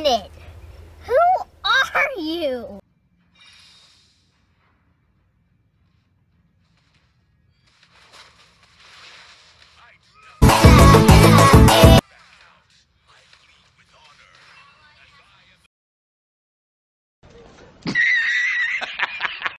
planet.